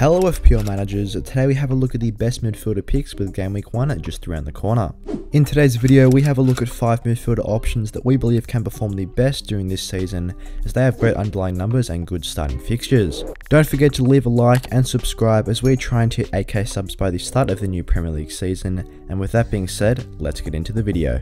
Hello FPL managers, today we have a look at the best midfielder picks with game week 1 just around the corner. In today's video we have a look at 5 midfielder options that we believe can perform the best during this season as they have great underlying numbers and good starting fixtures. Don't forget to leave a like and subscribe as we're trying to hit 8k subs by the start of the new Premier League season and with that being said, let's get into the video.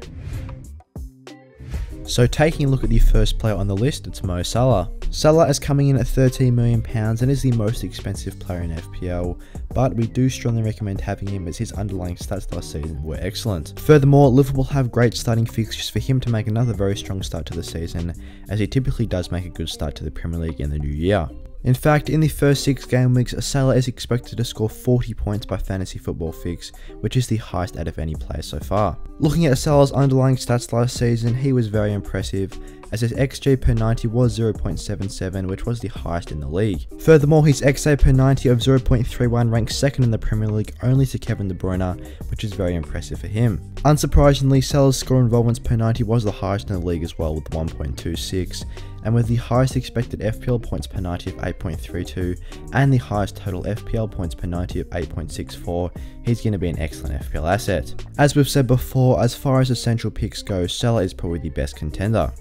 So taking a look at the first player on the list, it's Mo Salah. Salah is coming in at £13 million and is the most expensive player in FPL, but we do strongly recommend having him as his underlying stats last season were excellent. Furthermore, Liverpool have great starting fixtures for him to make another very strong start to the season, as he typically does make a good start to the Premier League in the new year. In fact, in the first 6 game weeks, Salah is expected to score 40 points by Fantasy Football Fix, which is the highest out of any player so far. Looking at Salah's underlying stats last season, he was very impressive, as his XG per 90 was 0.77, which was the highest in the league. Furthermore, his XA per 90 of 0.31 ranks second in the Premier League only to Kevin De Bruyne, which is very impressive for him. Unsurprisingly, Salah's score involvements per 90 was the highest in the league as well with 1.26, and with the highest expected FPL points per 90 of 8.32 and the highest total FPL points per 90 of 8.64, he's going to be an excellent FPL asset. As we've said before, as far as essential picks go, Salah is probably the best contender.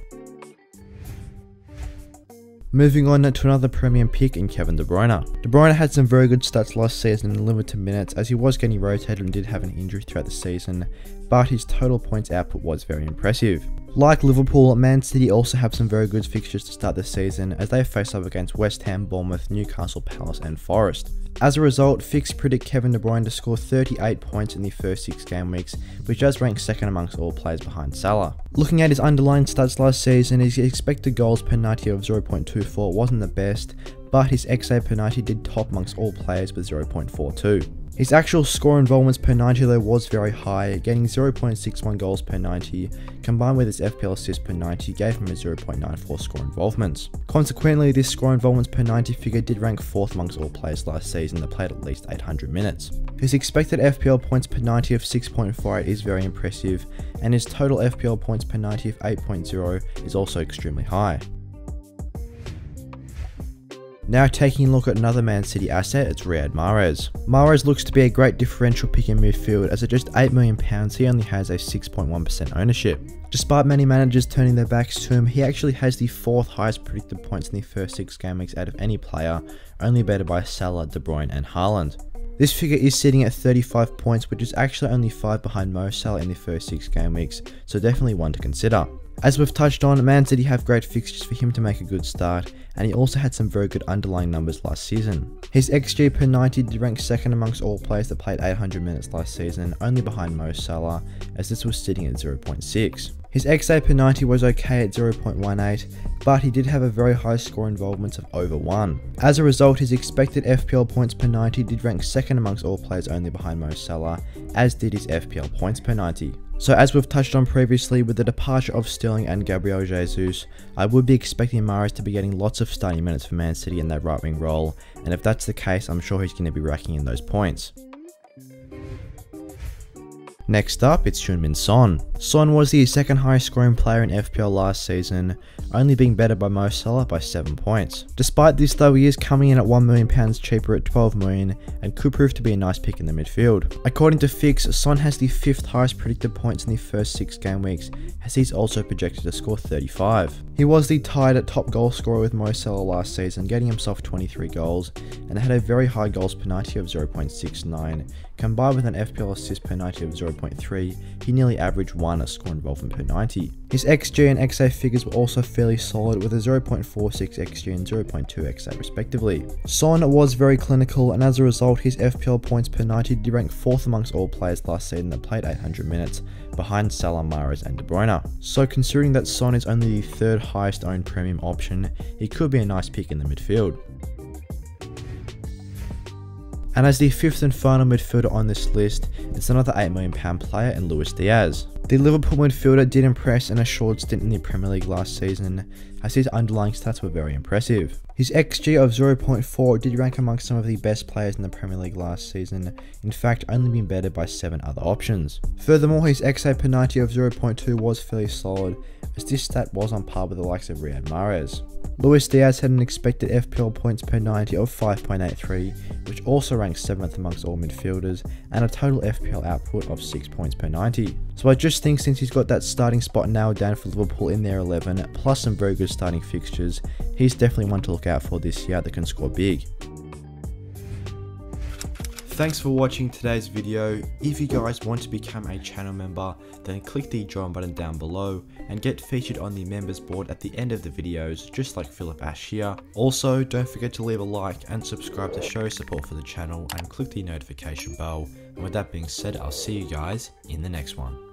Moving on to another premium pick in Kevin De Bruyne. De Bruyne had some very good stats last season in limited minutes as he was getting rotated and did have an injury throughout the season, but his total points output was very impressive. Like Liverpool, Man City also have some very good fixtures to start the season as they face up against West Ham, Bournemouth, Newcastle, Palace and Forest. As a result, Fix predict Kevin De Bruyne to score 38 points in the first 6 game weeks, which does rank second amongst all players behind Salah. Looking at his underlying stats last season, his expected goals per 90 of 0.24 wasn't the best, but his XA per 90 did top amongst all players with 0.42. His actual score involvements per 90 though was very high, getting 0.61 goals per 90, combined with his FPL assists per 90 gave him a 0.94 score involvements. Consequently, this score involvements per 90 figure did rank 4th amongst all players last season that played at least 800 minutes. His expected FPL points per 90 of 6.48 is very impressive, and his total FPL points per 90 of 8.0 is also extremely high. Now taking a look at another Man City asset, it's Riyad Mahrez. Mahrez looks to be a great differential pick in midfield as at just £8 million he only has a 6.1% ownership. Despite many managers turning their backs to him, he actually has the fourth highest predicted points in the first 6 game weeks out of any player, only bettered by Salah, De Bruyne and Haaland. This figure is sitting at 35 points, which is actually only 5 behind Mo Salah in the first 6 game weeks, so definitely one to consider. As we've touched on, Man City have great fixtures for him to make a good start, and he also had some very good underlying numbers last season. His XG per 90 did rank second amongst all players that played 800 minutes last season, only behind Mo Salah, as this was sitting at 0.6. His XA per 90 was okay at 0.18, but he did have a very high score involvement of over 1. As a result, his expected FPL points per 90 did rank second amongst all players only behind Mo Salah, as did his FPL points per 90. So as we've touched on previously, with the departure of Sterling and Gabriel Jesus, I would be expecting Mahrez to be getting lots of starting minutes for Man City in that right wing role, and if that's the case, I'm sure he's going to be racking in those points. Next up, it's Heung-min Son. Son was the second highest scoring player in FPL last season, only being better by Mo Salah by 7 points. Despite this though, he is coming in at £1 million cheaper at 12 million and could prove to be a nice pick in the midfield. According to Fix, Son has the 5th highest predicted points in the first 6 game weeks, as he's also projected to score 35. He was the tied top goal scorer with Mo Salah last season, getting himself 23 goals, and had a very high goals per 90 of 0.69, Combined with an FPL assist per 90 of 0.3, he nearly averaged 1 a score involvement per 90. His XG and XA figures were also fairly solid with a 0.46 XG and 0.2 XA respectively. Son was very clinical and as a result his FPL points per 90 did rank 4th amongst all players last season that played 800 minutes, behind Salah, and De Bruyne. So considering that Son is only the third highest owned premium option, he could be a nice pick in the midfield. And as the fifth and final midfielder on this list, it's another £8 million player in Luis Diaz. The Liverpool midfielder did impress in a short stint in the Premier League last season, as his underlying stats were very impressive. His XG of 0.4 did rank amongst some of the best players in the Premier League last season, in fact only being bettered by 7 other options. Furthermore, his XA per 90 of 0.2 was fairly solid, as this stat was on par with the likes of Riyad Mahrez. Luis Diaz had an expected FPL points per 90 of 5.83, which also ranks 7th amongst all midfielders, and a total FPL output of 6 points per 90. So I just think since he's got that starting spot nailed down for Liverpool in their 11, plus some very good starting fixtures, he's definitely one to look out for this year that can score big. Thanks for watching today's video. If you guys want to become a channel member, then click the join button down below and get featured on the members board at the end of the videos, just like Philip Ash here. Also, don't forget to leave a like and subscribe to show support for the channel and click the notification bell. And with that being said, I'll see you guys in the next one.